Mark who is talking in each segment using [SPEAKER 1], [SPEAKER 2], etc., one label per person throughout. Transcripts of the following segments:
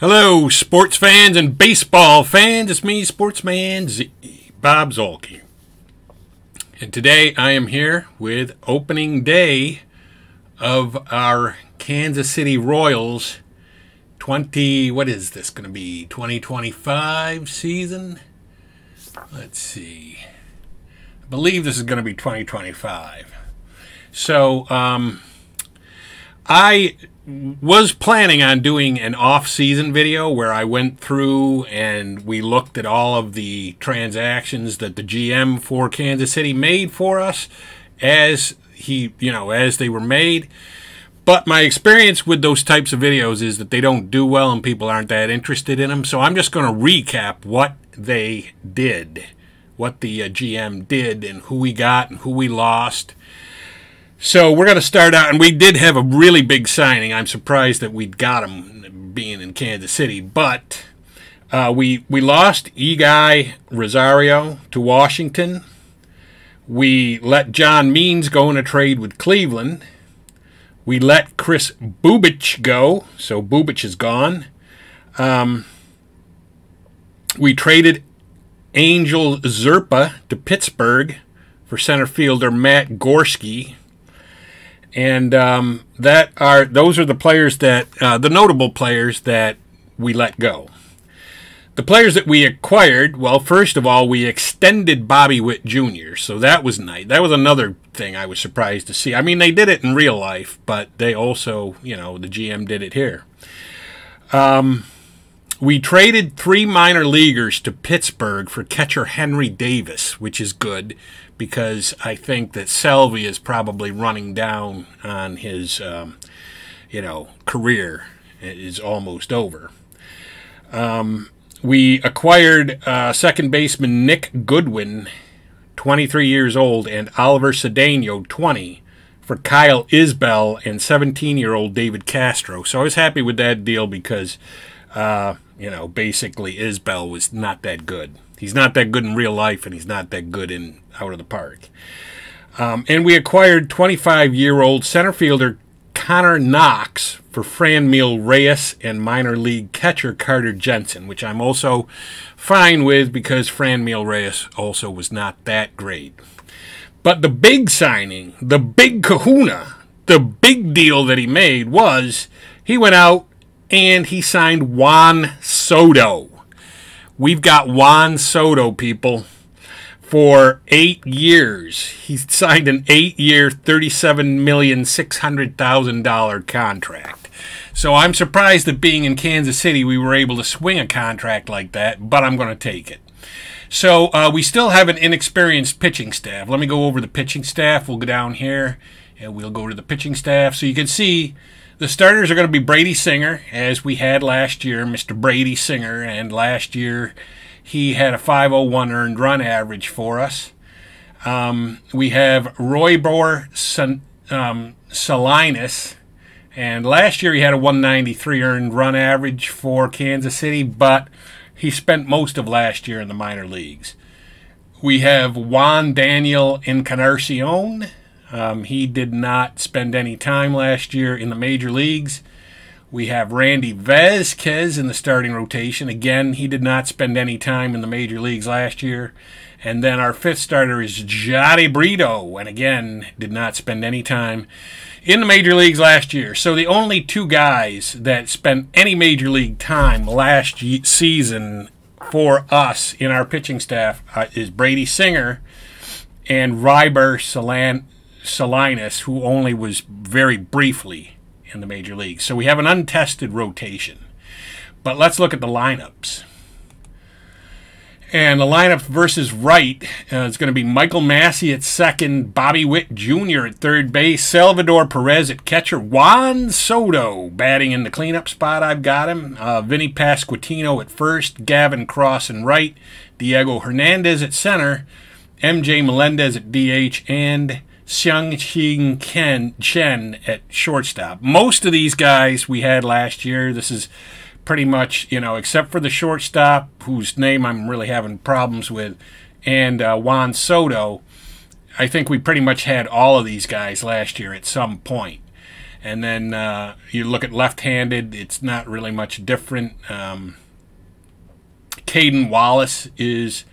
[SPEAKER 1] Hello, sports fans and baseball fans. It's me, Sportsman Z, Bob Zuhlke. And today I am here with opening day of our Kansas City Royals 20, what is this going to be? 2025 season? Let's see. I believe this is going to be 2025. So, um, I was planning on doing an off-season video where I went through and we looked at all of the transactions that the GM for Kansas City made for us as he, you know, as they were made. But my experience with those types of videos is that they don't do well and people aren't that interested in them. So I'm just going to recap what they did, what the uh, GM did and who we got and who we lost so we're going to start out, and we did have a really big signing. I'm surprised that we got him being in Kansas City, but uh, we we lost Equy Rosario to Washington. We let John Means go in a trade with Cleveland. We let Chris Bubic go, so Bubic is gone. Um, we traded Angel Zerpa to Pittsburgh for center fielder Matt Gorski and um, that are those are the players that uh, the notable players that we let go. The players that we acquired, well, first of all, we extended Bobby Witt Jr., so that was nice. That was another thing I was surprised to see. I mean, they did it in real life, but they also, you know, the GM did it here. Um, we traded three minor leaguers to Pittsburgh for catcher Henry Davis, which is good because I think that Salvy is probably running down on his, um, you know, career. It is almost over. Um, we acquired uh, second baseman Nick Goodwin, 23 years old, and Oliver Cedeno, 20, for Kyle Isbel and 17 year old David Castro. So I was happy with that deal because, uh, you know, basically Isbel was not that good. He's not that good in real life, and he's not that good in out of the park. Um, and we acquired 25 year old center fielder Connor Knox for Franmil Reyes and minor league catcher Carter Jensen, which I'm also fine with because Franmil Reyes also was not that great. But the big signing, the big kahuna, the big deal that he made was he went out and he signed Juan Soto. We've got Juan Soto, people for eight years. He signed an eight year, $37,600,000 contract. So I'm surprised that being in Kansas City, we were able to swing a contract like that, but I'm going to take it. So uh, we still have an inexperienced pitching staff. Let me go over the pitching staff. We'll go down here and we'll go to the pitching staff. So you can see the starters are going to be Brady Singer, as we had last year, Mr. Brady Singer, and last year he had a 501 earned run average for us. Um, we have Royber um, Salinas, and last year he had a 193 earned run average for Kansas City, but he spent most of last year in the minor leagues. We have Juan Daniel Encarnacion. Um, he did not spend any time last year in the major leagues. We have Randy Vasquez in the starting rotation. Again, he did not spend any time in the major leagues last year. And then our fifth starter is Jody Brito, and again, did not spend any time in the major leagues last year. So the only two guys that spent any major league time last season for us in our pitching staff uh, is Brady Singer and Royber Salinas, who only was very briefly in the major leagues. So we have an untested rotation. But let's look at the lineups. And the lineup versus right uh, is going to be Michael Massey at second, Bobby Witt Jr. at third base, Salvador Perez at catcher, Juan Soto batting in the cleanup spot. I've got him. Uh, Vinny at first, Gavin Cross in right, Diego Hernandez at center, MJ Melendez at DH, and Xiang Xing Ken Chen at shortstop. Most of these guys we had last year. This is pretty much, you know, except for the shortstop, whose name I'm really having problems with, and uh, Juan Soto. I think we pretty much had all of these guys last year at some point. And then uh, you look at left-handed; it's not really much different. Um, Cayden Wallace is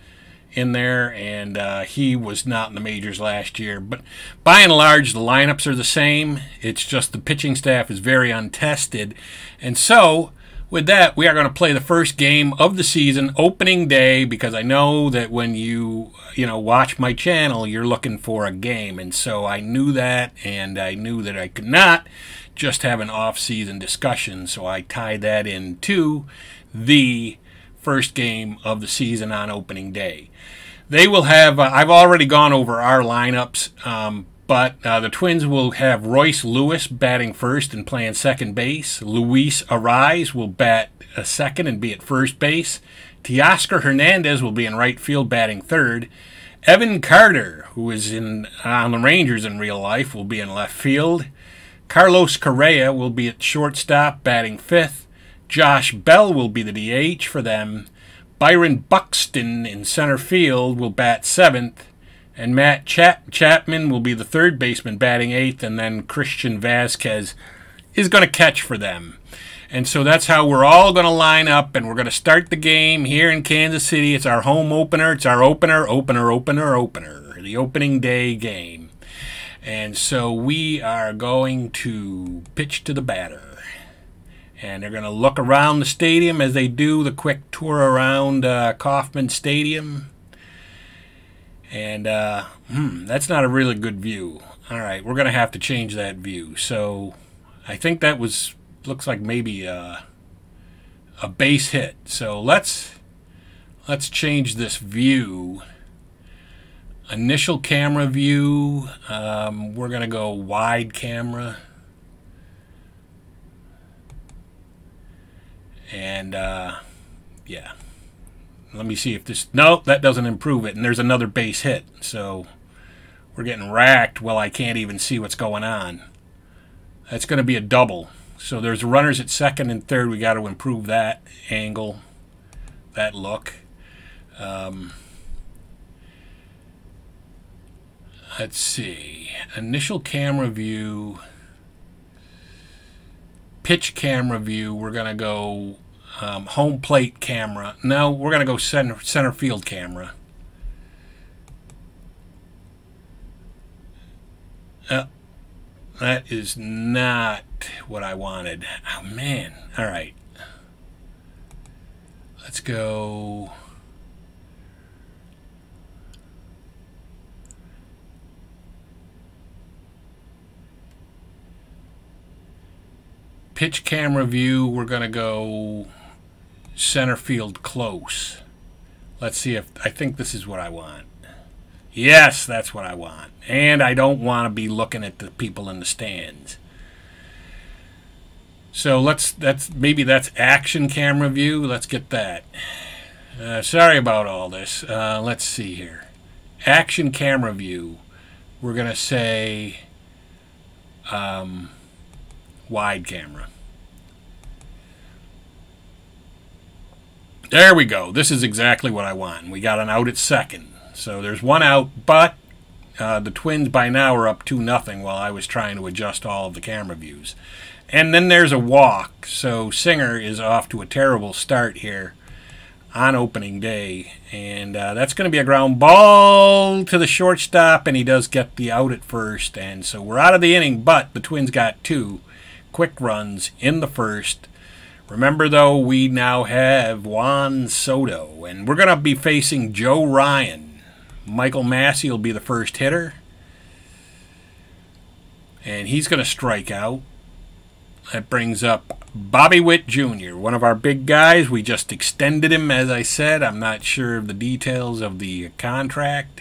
[SPEAKER 1] in there, and uh, he was not in the majors last year. But by and large, the lineups are the same. It's just the pitching staff is very untested. And so, with that, we are going to play the first game of the season, opening day, because I know that when you you know watch my channel, you're looking for a game, and so I knew that, and I knew that I could not just have an off-season discussion, so I tied that into the first game of the season on opening day. They will have, uh, I've already gone over our lineups, um, but uh, the Twins will have Royce Lewis batting first and playing second base. Luis Arraez will bat a second and be at first base. Teoscar Hernandez will be in right field batting third. Evan Carter, who is in on the Rangers in real life, will be in left field. Carlos Correa will be at shortstop batting fifth. Josh Bell will be the DH for them. Byron Buxton in center field will bat seventh. And Matt Chap- Chapman will be the third baseman batting eighth. And then Christian Vazquez is going to catch for them. And so that's how we're all going to line up, and we're going to start the game here in Kansas City. It's our home opener. It's our opener, opener, opener, opener, the opening day game. And so we are going to pitch to the batter and they're going to look around the stadium as they do the quick tour around uh, Kauffman Stadium. And uh, hmm, that's not a really good view. All right, we're going to have to change that view. So I think that was looks like maybe a, a base hit. So let's let's change this view. Initial camera view. Um, we're going to go wide camera. And uh, yeah, let me see if this. No, that doesn't improve it. And there's another base hit. So we're getting racked. Well, I can't even see what's going on. That's going to be a double. So there's runners at second and third. We got to improve that angle, that look. Um, let's see. Initial camera view pitch camera view, we're going to go um, home plate camera. No, we're going to go center, center field camera. Uh, that is not what I wanted. Oh, man. All right. Let's go... pitch camera view, we're going to go center field close. Let's see if, I think this is what I want. Yes, that's what I want. And I don't want to be looking at the people in the stands. So let's, that's, maybe that's action camera view. Let's get that. Uh, sorry about all this. Uh, let's see here. Action camera view. We're going to say um, wide camera. There we go. This is exactly what I want. We got an out at second. So there's one out, but uh, the Twins by now are up 2 nothing while I was trying to adjust all of the camera views. And then there's a walk. So Singer is off to a terrible start here on opening day. And uh, that's going to be a ground ball to the shortstop, and he does get the out at first. And so we're out of the inning, but the Twins got two quick runs in the first Remember, though, we now have Juan Soto, and we're going to be facing Joe Ryan. Michael Massey will be the first hitter, and he's going to strike out. That brings up Bobby Witt Jr., one of our big guys. We just extended him, as I said. I'm not sure of the details of the contract.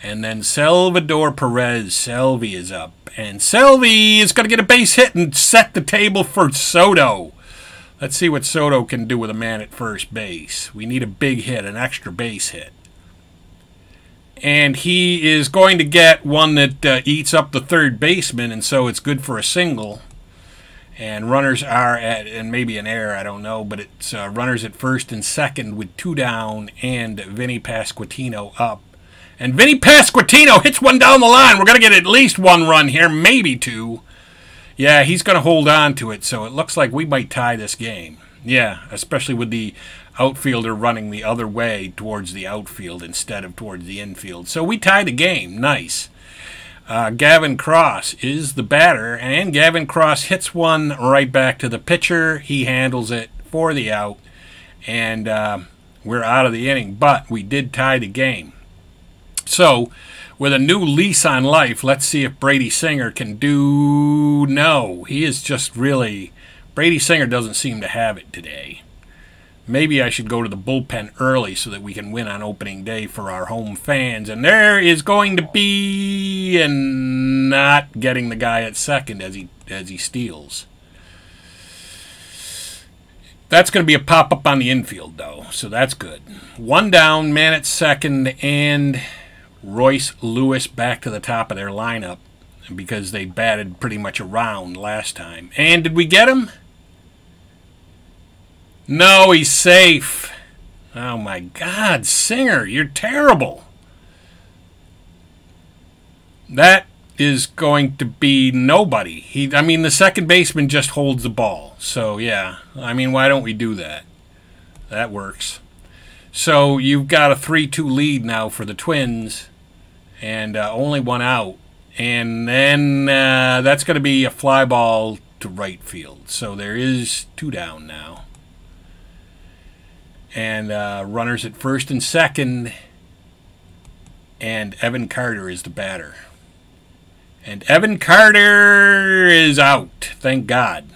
[SPEAKER 1] And then Salvador Perez, Salvy is up. And Salvy is going to get a base hit and set the table for Soto. Let's see what Soto can do with a man at first base. We need a big hit, an extra base hit. And he is going to get one that uh, eats up the third baseman, and so it's good for a single. And runners are at, and maybe an error, I don't know, but it's uh, runners at first and second with two down and Vinny Pasquantino up. And Vinny Pasquantino hits one down the line. We're going to get at least one run here, maybe two. Yeah, he's going to hold on to it, so it looks like we might tie this game. Yeah, especially with the outfielder running the other way towards the outfield instead of towards the infield. So we tie the game. Nice. Uh, Gavin Cross is the batter, and Gavin Cross hits one right back to the pitcher. He handles it for the out, and uh, we're out of the inning. But we did tie the game. So, with a new lease on life, let's see if Brady Singer can do. No, he is just really. Brady Singer doesn't seem to have it today. Maybe I should go to the bullpen early so that we can win on opening day for our home fans. And there is going to be and not getting the guy at second as he as he steals. That's going to be a pop up on the infield though, so that's good. One down, man at second, and Royce Lewis back to the top of their lineup because they batted pretty much around last time. And did we get him? No, he's safe. Oh my God, Singer, you're terrible. That is going to be nobody. He, I mean, the second baseman just holds the ball. So yeah, I mean, why don't we do that? That works. So you've got a 3-2 lead now for the Twins, and uh, only one out. And then uh, that's going to be a fly ball to right field. So there is two down now and uh, runners at first and second, and Evan Carter is the batter. And Evan Carter is out. Thank God.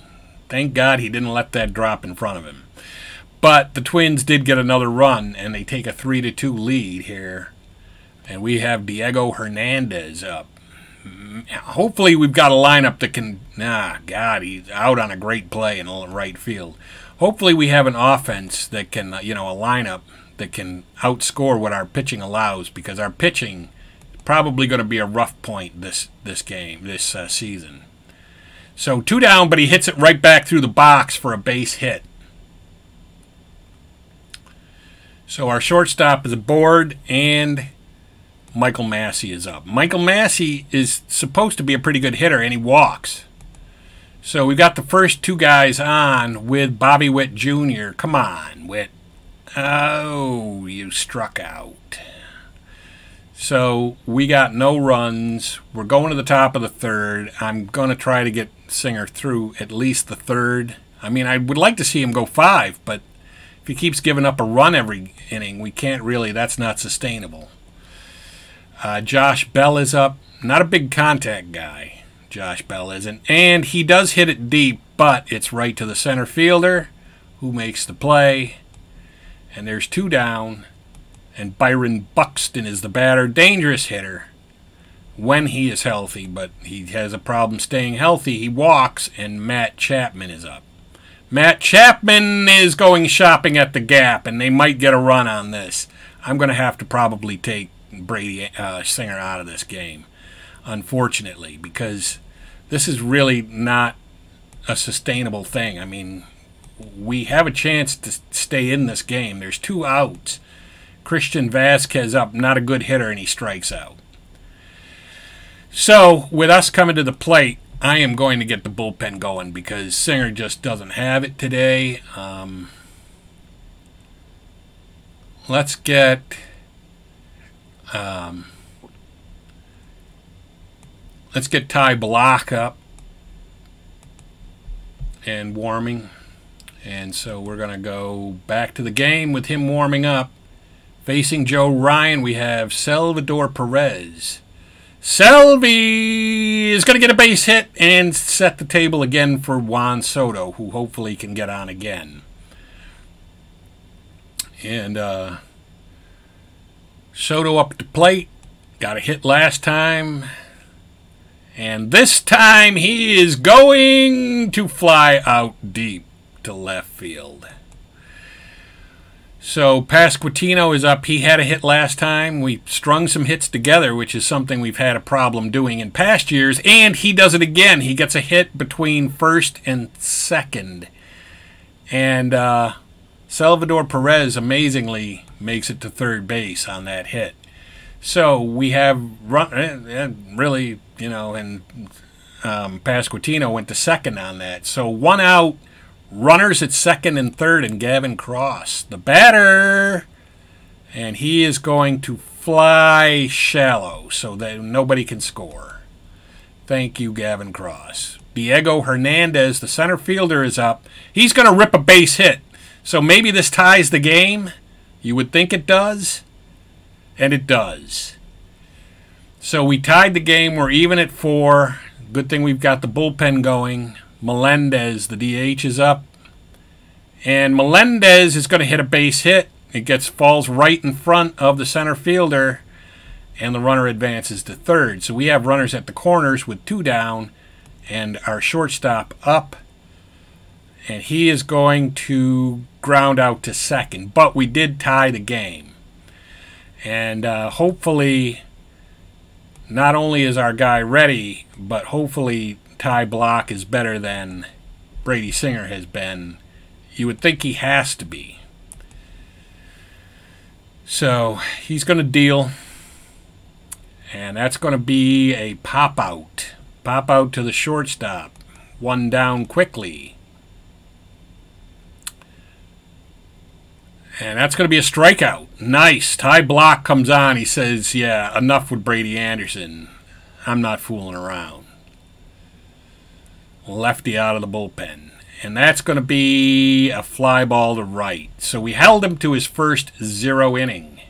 [SPEAKER 1] Thank God he didn't let that drop in front of him. But the Twins did get another run, and they take a 3 to 2 lead here. And we have Diego Hernandez up. Hopefully, we've got a lineup that can. Nah, God, he's out on a great play in right field hopefully we have an offense that can, uh, you know, a lineup that can outscore what our pitching allows because our pitching is probably going to be a rough point this this game, this uh, season. So two down, but he hits it right back through the box for a base hit. So our shortstop is aboard, and Michael Massey is up. Michael Massey is supposed to be a pretty good hitter, and he walks. So we've got the first two guys on with Bobby Witt Jr. Come on, Witt. Oh, you struck out. So we got no runs. We're going to the top of the third. I'm going to try to get Singer through at least the third. I mean, I would like to see him go five, but if he keeps giving up a run every inning, we can't really, that's not sustainable. Uh, Josh Bell is up. Not a big contact guy. Josh Bell isn't. And he does hit it deep, but it's right to the center fielder who makes the play. And there's two down. And Byron Buxton is the batter. Dangerous hitter when he is healthy, but he has a problem staying healthy. He walks, and Matt Chapman is up. Matt Chapman is going shopping at the Gap, and they might get a run on this. I'm going to have to probably take Brady uh, Singer out of this game unfortunately, because this is really not a sustainable thing. I mean, we have a chance to stay in this game. There's two outs. Christian Vazquez up, not a good hitter, and he strikes out. So, with us coming to the plate, I am going to get the bullpen going because Singer just doesn't have it today. Um, let's get. Um, let's get Ty Blach up and warming. And so we're going to go back to the game with him warming up. Facing Joe Ryan, we have Salvador Perez. Salvy is going to get a base hit and set the table again for Juan Soto, who hopefully can get on again. And uh, Soto up at the plate. Got a hit last time. And this time he is going to fly out deep to left field. So Pasquantino is up. He had a hit last time. We strung some hits together, which is something we've had a problem doing in past years. And he does it again. He gets a hit between first and second. And uh, Salvador Perez amazingly makes it to third base on that hit. So we have run, eh, eh, really, you know, and um, went to second on that. So one out, runners at second and third, and Gavin Cross, the batter. And he is going to fly shallow so that nobody can score. Thank you, Gavin Cross. Diego Hernandez, the center fielder, is up. He's going to rip a base hit. So maybe this ties the game. You would think it does. And it does. So we tied the game. We're even at four. Good thing we've got the bullpen going. Melendez, the DH, is up. And Melendez is going to hit a base hit. It gets falls right in front of the center fielder, and the runner advances to third. So we have runners at the corners with two down, and our shortstop up. And he is going to ground out to second. But we did tie the game. And uh, hopefully, not only is our guy ready, but hopefully Ty Blach is better than Brady Singer has been. You would think he has to be. So he's going to deal. And that's going to be a pop out. Pop out to the shortstop. One down quickly. And that's going to be a strikeout. Nice. Ty Blach comes on. He says, Yeah, enough with Brady Anderson. I'm not fooling around. Lefty out of the bullpen. And that's going to be a fly ball to right. So we held him to his first zero inning.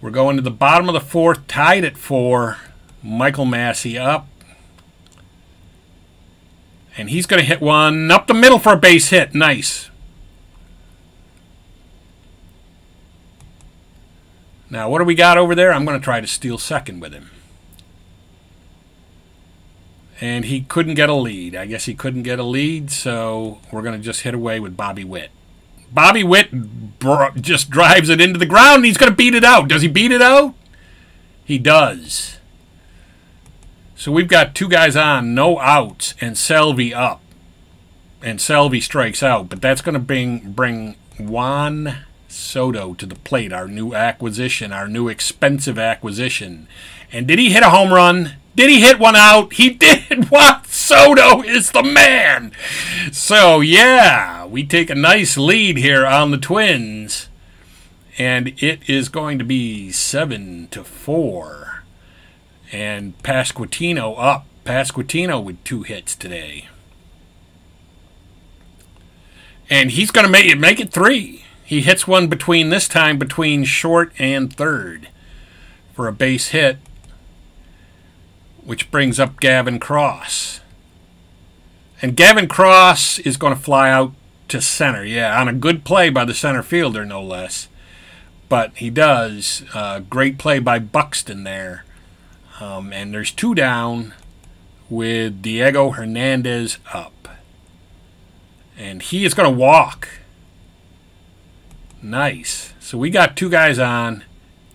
[SPEAKER 1] We're going to the bottom of the fourth, tied at four. Michael Massey up. And he's going to hit one up the middle for a base hit. Nice. Now, what do we got over there? I'm going to try to steal second with him. And he couldn't get a lead. I guess he couldn't get a lead, so we're going to just hit away with Bobby Witt. Bobby Witt just drives it into the ground he's going to beat it out. Does he beat it out? He does. So we've got two guys on, no outs, and Salvy up. And Salvy strikes out, but that's going to bring bring Juan Soto to the plate, our new acquisition, our new expensive acquisition. And did he hit a home run? Did he hit one out? He did. What? Soto is the man. So, yeah, we take a nice lead here on the Twins. And it is going to be 7 to 4. And Pasquantino up. Pasquantino with two hits today. And he's going to make it make it 3. He hits one between this time between short and third for a base hit, which brings up Gavin Cross. And Gavin Cross is going to fly out to center. Yeah, on a good play by the center fielder, no less. But he does. Uh, great play by Buxton there. Um, and there's two down with Diego Hernandez up. And he is going to walk. Nice. So we got two guys on,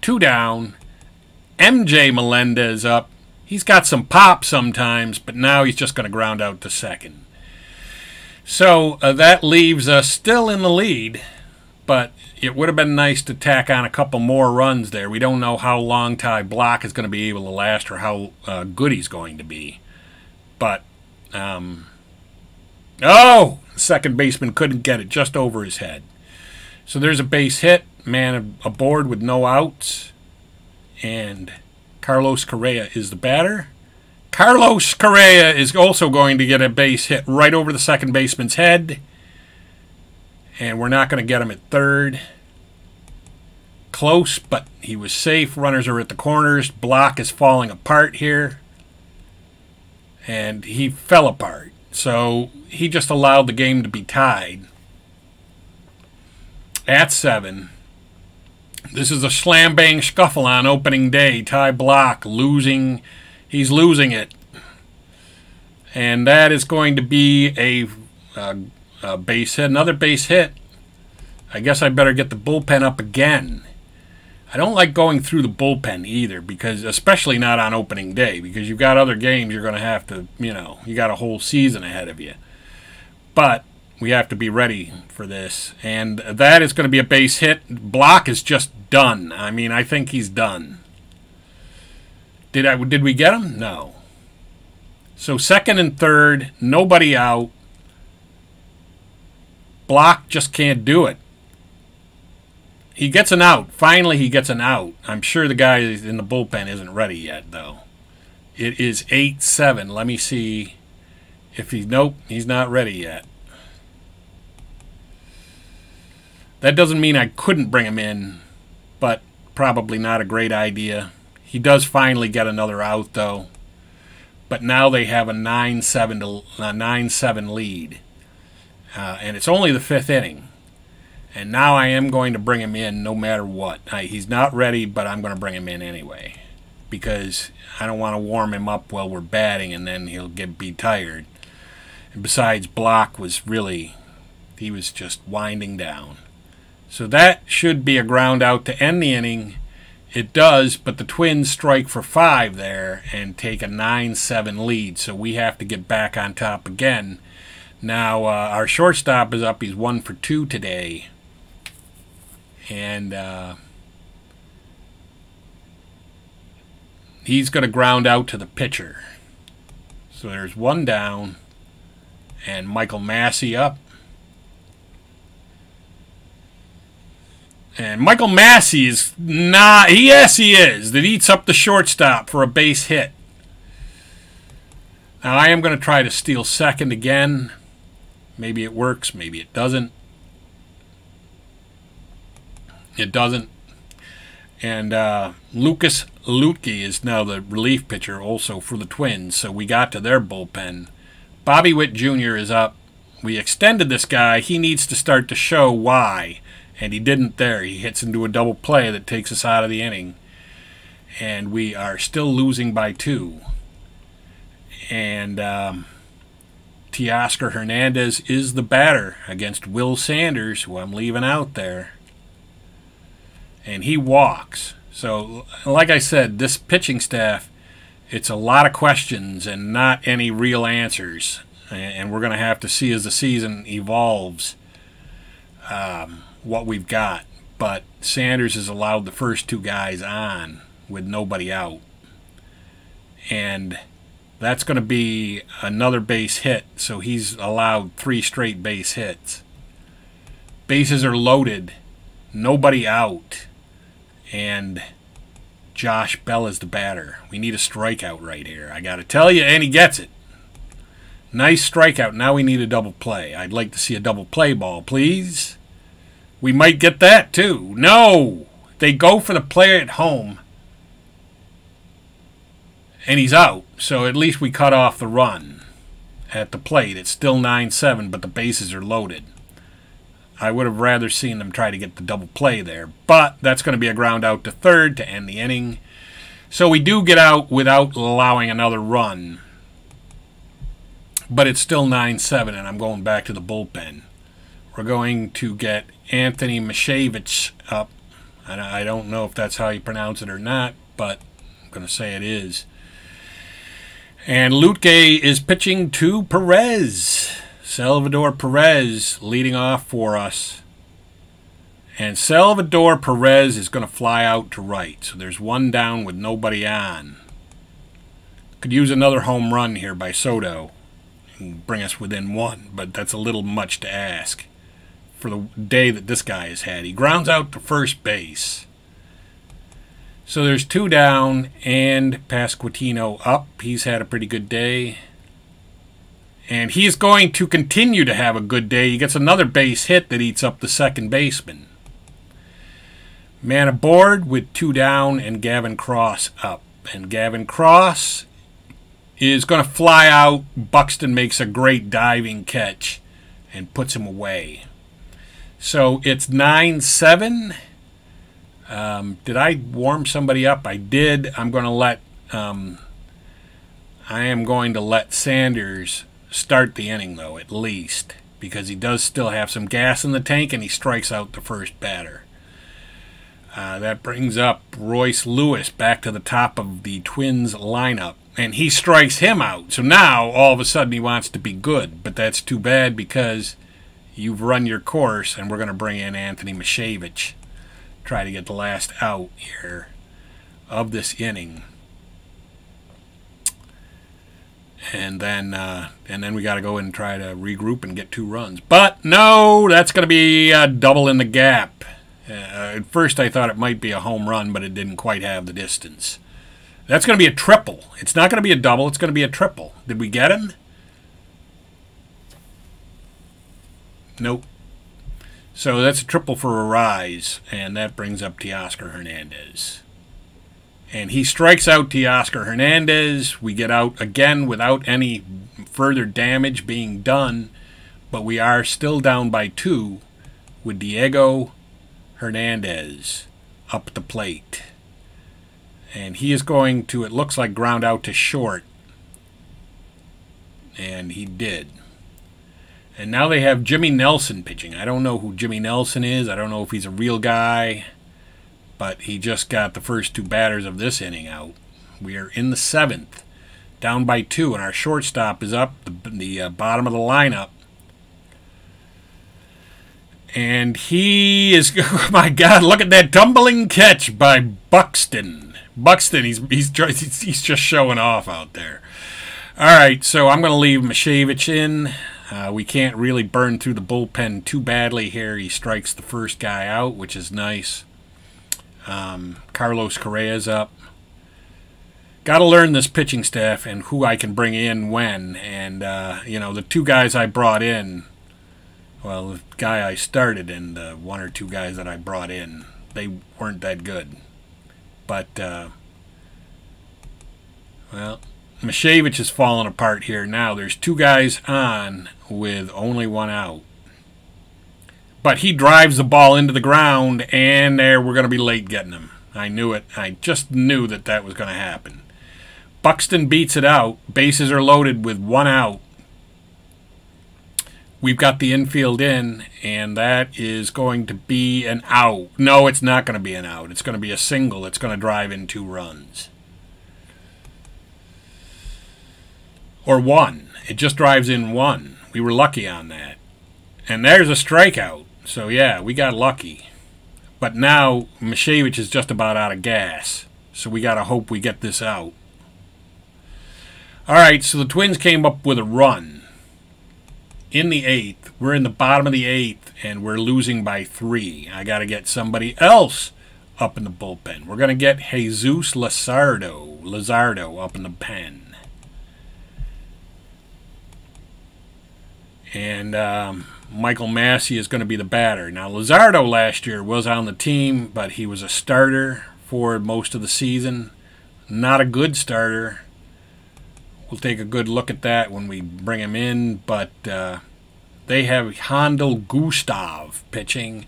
[SPEAKER 1] two down. MJ Melendez up. He's got some pop sometimes, but now he's just going to ground out to second. So uh, that leaves us still in the lead, but it would have been nice to tack on a couple more runs there. We don't know how long Ty Blach is going to be able to last or how uh, good he's going to be. But, um, oh, second baseman couldn't get it just over his head. So there's a base hit, man aboard with no outs, and Carlos Correa is the batter. Carlos Correa is also going to get a base hit right over the second baseman's head, and we're not going to get him at third. Close, but he was safe. Runners are at the corners. Blach is falling apart here, and he fell apart. So he just allowed the game to be tied at 7. This is a slam bang scuffle on opening day. Ty Blach losing. He's losing it. And that is going to be a, a, a base hit. Another base hit. I guess I better get the bullpen up again. I don't like going through the bullpen either, because especially not on opening day, because you've got other games you're going to have to, you know, you got a whole season ahead of you. But we have to be ready for this. And that is going to be a base hit. Blach is just done. I mean, I think he's done. Did I did we get him? No. So second and third, nobody out. Blach just can't do it. He gets an out. Finally, he gets an out. I'm sure the guy in the bullpen isn't ready yet, though. It is 8 7. Let me see if he. Nope, he's not ready yet. That doesn't mean I couldn't bring him in, but probably not a great idea. He does finally get another out, though. But now they have a 9 7 to a 9 7 lead. Uh, and it's only the fifth inning. And now I am going to bring him in no matter what. I, he's not ready, but I'm going to bring him in anyway. Because I don't want to warm him up while we're batting and then he'll get be tired. And besides, Blach was really, he was just winding down. So that should be a ground out to end the inning. It does, but the Twins strike for five there and take a 9 7 lead. So we have to get back on top again. Now, uh, our shortstop is up. He's one for two today and uh, he's going to ground out to the pitcher. So there's one down, and Michael Massey up. And Michael Massey is not, yes, he is, that eats up the shortstop for a base hit. Now, I am going to try to steal second again. Maybe it works, maybe it doesn't. It doesn't. And uh, Lucas Luetge is now the relief pitcher also for the Twins, so we got to their bullpen. Bobby Witt Jr. is up. We extended this guy. He needs to start to show why, and he didn't there. He hits into a double play that takes us out of the inning, and we are still losing by two. And um, Teoscar Hernandez is the batter against Will Sanders, who I'm leaving out there and he walks. So, like I said, this pitching staff, it's a lot of questions and not any real answers. And we're going to have to see as the season evolves um, what we've got. But Sanders has allowed the first two guys on with nobody out. And that's going to be another base hit. So he's allowed three straight base hits. Bases are loaded, nobody out and Josh Bell is the batter. We need a strikeout right here. I got to tell you, and he gets it. Nice strikeout. Now we need a double play. I'd like to see a double play ball, please. We might get that too. No! They go for the player at home. And he's out. So at least we cut off the run at the plate. It's still 9 7, but the bases are loaded. I would have rather seen them try to get the double play there. But that's going to be a ground out to third to end the inning. So we do get out without allowing another run. But it's still 9 7, and I'm going back to the bullpen. We're going to get Anthony Misiewicz up. And I don't know if that's how you pronounce it or not, but I'm going to say it is. And Luetge is pitching to Perez. Salvador Perez leading off for us. And Salvador Perez is going to fly out to right. So there's one down with nobody on. Could use another home run here by Soto and bring us within one, but that's a little much to ask for the day that this guy has had. He grounds out to first base. So there's two down and Pasquantino up. He's had a pretty good day. And he's going to continue to have a good day. He gets another base hit that eats up the second baseman. Man aboard with two down and Gavin Cross up. And Gavin Cross is going to fly out. Buxton makes a great diving catch and puts him away. So it's 9 7. Um, did I warm somebody up? I did. I'm going to let. Um, I am going to let Sanders start the inning, though, at least, because he does still have some gas in the tank and he strikes out the first batter. Uh, that brings up Royce Lewis back to the top of the Twins lineup, and he strikes him out. So now, all of a sudden, he wants to be good, but that's too bad because you've run your course, and we're going to bring in Anthony Misiewicz, try to get the last out here of this inning. and then uh, and then we got to go and try to regroup and get two runs. But no, that's going to be a double in the gap. Uh, at first, I thought it might be a home run, but it didn't quite have the distance. That's going to be a triple. It's not going to be a double. It's going to be a triple. Did we get him? Nope. So that's a triple for Arraez, and that brings up Teoscar Hernandez. And he strikes out Teoscar Hernandez. We get out again without any further damage being done, but we are still down by two with Diego Hernandez up the plate. And he is going to, it looks like, ground out to short. And he did. And now they have Jimmy Nelson pitching. I don't know who Jimmy Nelson is. I don't know if he's a real guy. But he just got the first two batters of this inning out. We are in the seventh, down by two, and our shortstop is up, the, the uh, bottom of the lineup. And he is, oh my God, look at that tumbling catch by Buxton. Buxton, he's, he's, he's just showing off out there. All right, so I'm going to leave Misiewicz in. Uh, we can't really burn through the bullpen too badly here. He strikes the first guy out, which is nice. Um, Carlos Correa's up. Got to learn this pitching staff and who I can bring in when. And, uh, you know, the two guys I brought in, well, the guy I started and the one or two guys that I brought in, they weren't that good. But, uh, well, Misiewicz is falling apart here now. There's two guys on with only one out. But he drives the ball into the ground, and there we're going to be late getting him. I knew it. I just knew that that was going to happen. Buxton beats it out. Bases are loaded with one out. We've got the infield in, and that is going to be an out. No, it's not going to be an out. It's going to be a single. It's going to drive in two runs. Or one. It just drives in one. We were lucky on that. And there's a strikeout. So, yeah, we got lucky. But now Misiewicz is just about out of gas. So we got to hope we get this out. All right, so the Twins came up with a run in the eighth. We're in the bottom of the eighth, and we're losing by three. I got to get somebody else up in the bullpen. We're going to get Jesus Luzardo, Luzardo up in the pen. And um, Michael Massey is going to be the batter. Now, Luzardo last year was on the team, but he was a starter for most of the season. Not a good starter. We'll take a good look at that when we bring him in, but uh, they have Handel Gustav pitching.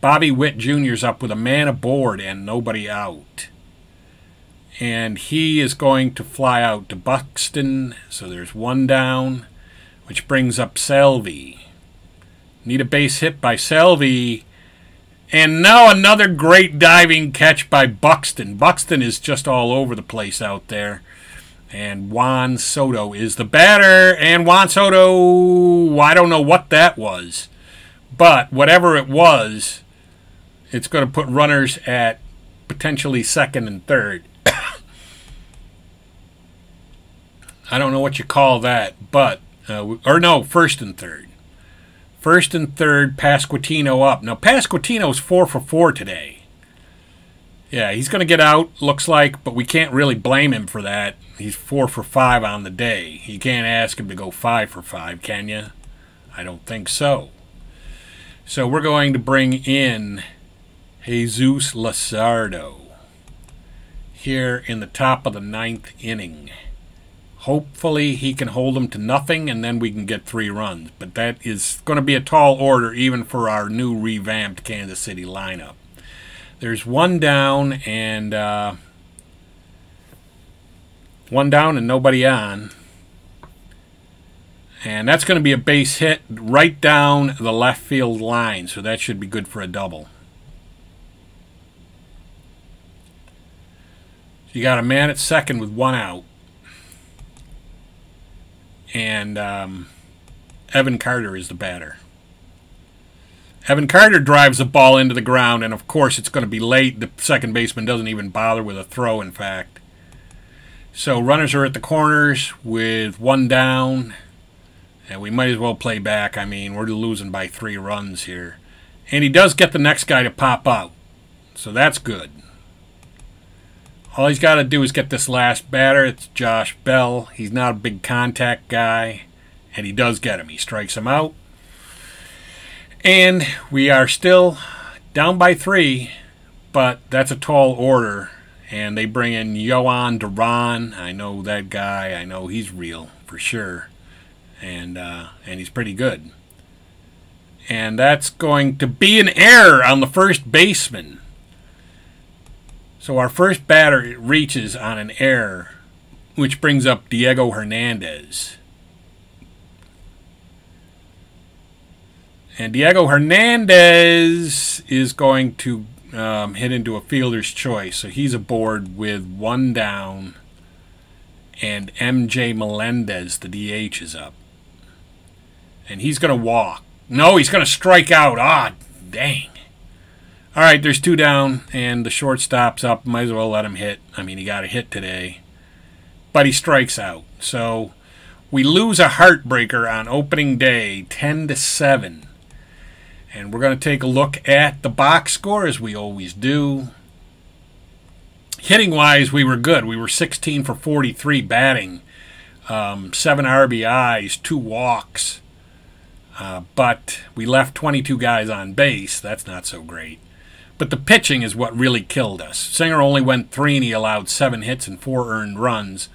[SPEAKER 1] Bobby Witt Jr.'s up with a man aboard and nobody out. And he is going to fly out to Buxton, so there's one down which brings up Salvy. Need a base hit by Salvy. And now another great diving catch by Buxton. Buxton is just all over the place out there. And Juan Soto is the batter. And Juan Soto, I don't know what that was. But whatever it was, it's going to put runners at potentially second and third. I don't know what you call that, but uh, or no, first and third. First and third, Pasquantino up. Now, Pasquantino's four for four today. Yeah, he's going to get out, looks like, but we can't really blame him for that. He's four for five on the day. You can't ask him to go five for five, can you? I don't think so. So we're going to bring in Jesus Luzardo here in the top of the ninth inning. Hopefully he can hold them to nothing and then we can get three runs. But that is going to be a tall order even for our new revamped Kansas City lineup. There's one down and uh, one down and nobody on. And that's going to be a base hit right down the left field line. So that should be good for a double. You got a man at second with one out and um, Evan Carter is the batter. Evan Carter drives the ball into the ground, and of course it's going to be late. The second baseman doesn't even bother with a throw, in fact. So runners are at the corners with one down. And we might as well play back. I mean, we're losing by three runs here. And he does get the next guy to pop out. So that's good. All he's got to do is get this last batter. It's Josh Bell. He's not a big contact guy. And he does get him. He strikes him out. And we are still down by three. But that's a tall order. And they bring in Jhoan Duran. I know that guy. I know he's real for sure and uh, and he's pretty good. And that's going to be an error on the first baseman. So our first batter reaches on an error, which brings up Diego Hernandez. And Diego Hernandez is going to um, hit into a fielder's choice. So he's aboard with one down. And MJ Melendez, the DH, is up and he's going to walk. No, he's going to strike out. Ah, dang. All right, there's two down, and the shortstop's up. Might as well let him hit. I mean, he got a hit today, but he strikes out. So we lose a heartbreaker on opening day, 10 to 7. And we're going to take a look at the box score as we always do. Hitting wise, we were good. We were 16 for 43 batting, um, seven RBIs, two walks. Uh, but we left 22 guys on base. That's not so great. But the pitching is what really killed us. Singer only went three and he allowed seven hits and four earned runs.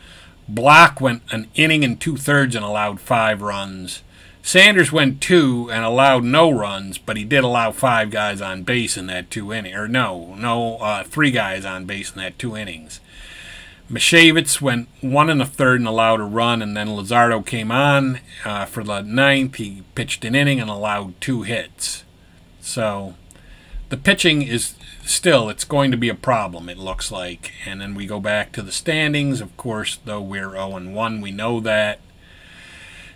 [SPEAKER 1] Blach went an inning and two thirds and allowed five runs. Sanders went two and allowed no runs, but he did allow five guys on base in that two innings. Or no, no, uh, three guys on base in that two innings. Misiewicz went one and a third and allowed a run, and then Luzardo came on uh, for the ninth. He pitched an inning and allowed two hits. So the pitching is still it's going to be a problem. It looks like, and then we go back to the standings. Of course, though we're 0 and 1, we know that.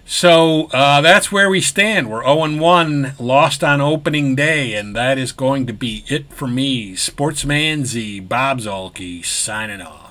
[SPEAKER 1] So uh, that's where we stand. We're 0 and 1, lost on opening day, and that is going to be it for me. Sportsman Z, Bob Zuhlke, signing off.